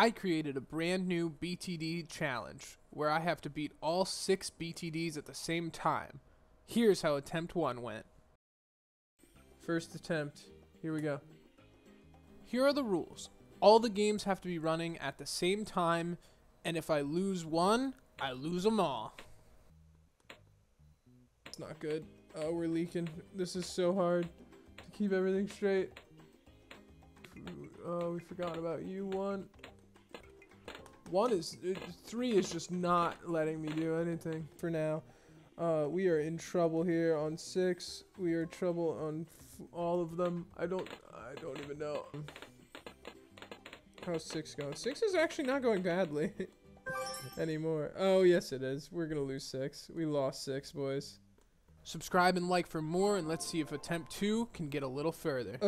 I created a brand new BTD challenge where I have to beat all six BTDs at the same time. Here's how attempt one went. First attempt. Here we go. Here are the rules. All the games have to be running at the same time, and if I lose one, I lose them all. It's not good. Oh, we're leaking. This is so hard to keep everything straight. Oh, we forgot about you. One. One is uh, three is just not letting me do anything for now. Uh, we are in trouble here on six. We are trouble on all of them. I don't. I don't even know. How's six going? Six is actually not going badly anymore. Oh yes, it is. We're gonna lose six. We lost six, boys. Subscribe and like for more, and let's see if attempt two can get a little further.